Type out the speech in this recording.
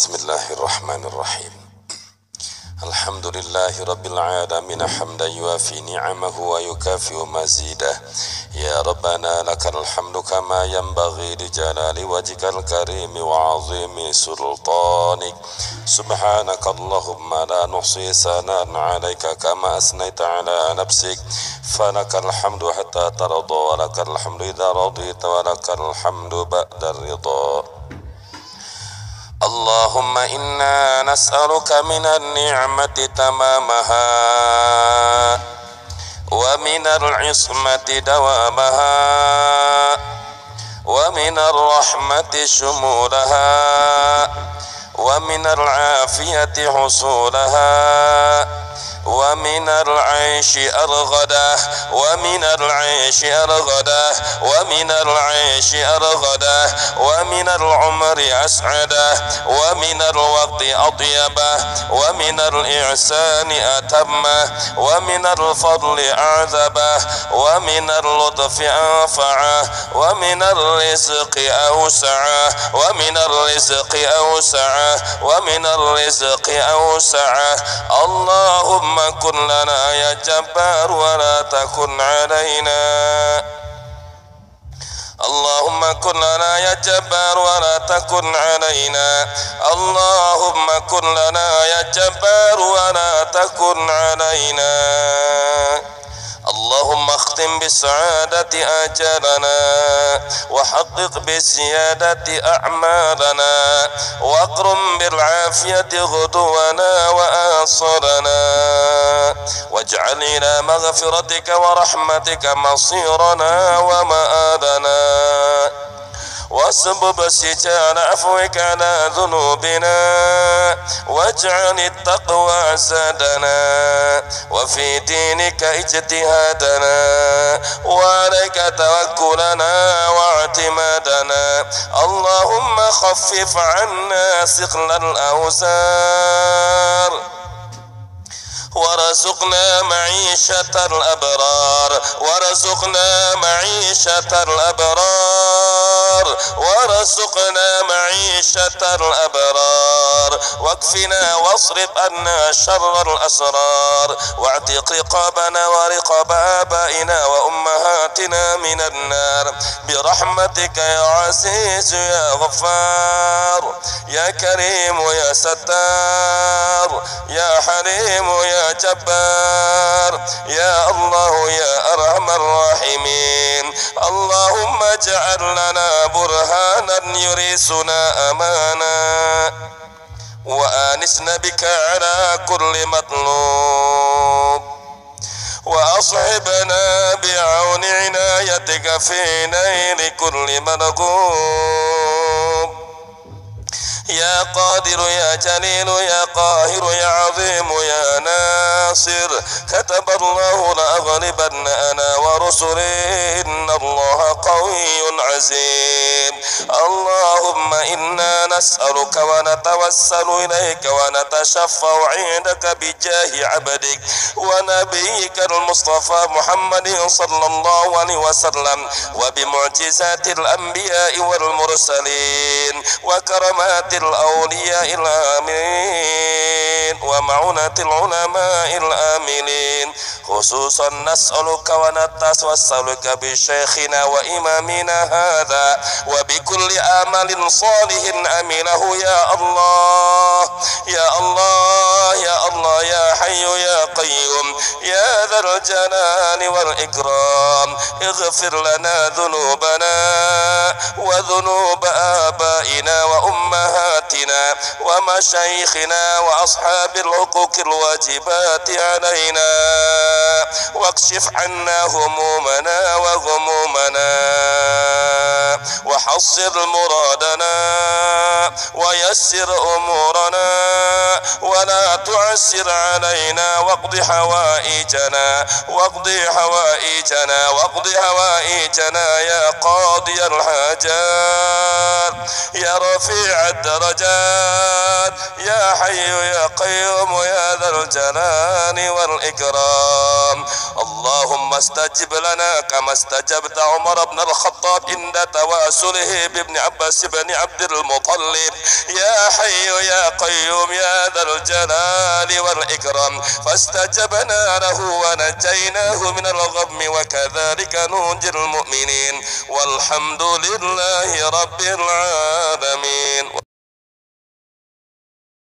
بسم الله الرحمن الرحيم الحمد لله رب العالمين حمدا يوافي نعمه ويكافئ مزيده يا ربنا لك الحمد كما ينبغي لجلال وجهك الكريم وعظيم سلطانك سبحانك اللهم لا نحصي ثناء عليك كما أثنيت على نفسك فلك الحمد حتى ترضى ولك الحمد إذا رضيت ولك الحمد بعد الرضا اللهم إنا نسألك من النعمة تمامها ومن العصمة دوامها ومن الرحمة شمولها ومن العافية حصولها ومن العيش أرغده ومن العيش أرغده ومن العيش أرغده ومن العمر أسعده ومن الوقت أطيبه ومن الإحسان أتمه ومن الفضل أعذبه ومن اللطف أنفعه ومن الرزق أوسعه ومن الرزق أوسعه ومن الرزق أوسعه اللهم اللهم كن لنا يا جبار ولا تكن علينا. اللهم كن لنا يا جبار ولا تكن علينا. اللهم كن لنا يا جبار ولا تكن علينا. اللهم اختم بالسعادة آجالنا وحقق بالزيادة أعمالنا واقرم بالعافية غدونا وآصلنا واجعل إلى مغفرتك ورحمتك مصيرنا ومآلنا. واسبب ستار عفوك على ذنوبنا واجعل التقوى زادنا وفي دينك اجتهادنا وعليك توكلنا واعتمادنا. اللهم خفف عنا ثقل الأوزار ورزقنا معيشة الأبرار ورزقنا معيشة الأبرار. ورزقنا معيشة الأبرار. واكفنا واصرف عنا شر الأسرار. واعتق رقابنا ورقاب آبائنا وأمهاتنا من النار. برحمتك يا عزيز يا غفار. يا كريم يا ستار. يا حليم يا جبار يا الله يا أرحم الراحمين. اللهم اجعل لنا برهانا يريسنا أمانا وآنسنا بك على كل مطلوب. وأصحبنا بعون عنايتك في نيل كل مرغوب يا قادر يا جليل يا قاهر يا عظيم يا ناصر. كتب الله لأغلبن أنا ورسلي إن الله قوي عزيز. اللهم إنا نسألك ونتوسل إليك ونتشفع عندك بجاه عبدك ونبيك المصطفى محمد صلى الله عليه وسلم وبمعجزات الأنبياء والمرسلين وكرمات الأولياء الآمين ومعونة العلماء الآمنين. خصوصا نسألك ونتوسلك بشيخنا وإمامنا هذا وبكل آمل صالح أمينه يا الله يا الله يا الله يا حي يا قيوم يا ذا الجلال والإكرام اغفر لنا ذنوبنا وذنوب آبائنا وأمهاتنا ومشايخنا وأصحاب الحقوق الواجبات علينا واكشف عنا همومنا وغمومنا. وحصر مرادنا ويسر أمورنا. ولا تعسر علينا واقض حوائجنا واقض حوائجنا واقض حوائجنا يا قاضي الحاجات يا رفيع الدرجات يا حي يا قيوم يا ذا الجلال والإكرام. اللهم استجب لنا كما استجبت عمر بن الخطاب عند تواسله بابن عباس بن عبد المطلب. يا حي يا قيوم يا ذا الجلال والإكرام. فاستجبنا له ونجيناه من الغم وكذلك ننجي المؤمنين. والحمد لله رب العالمين.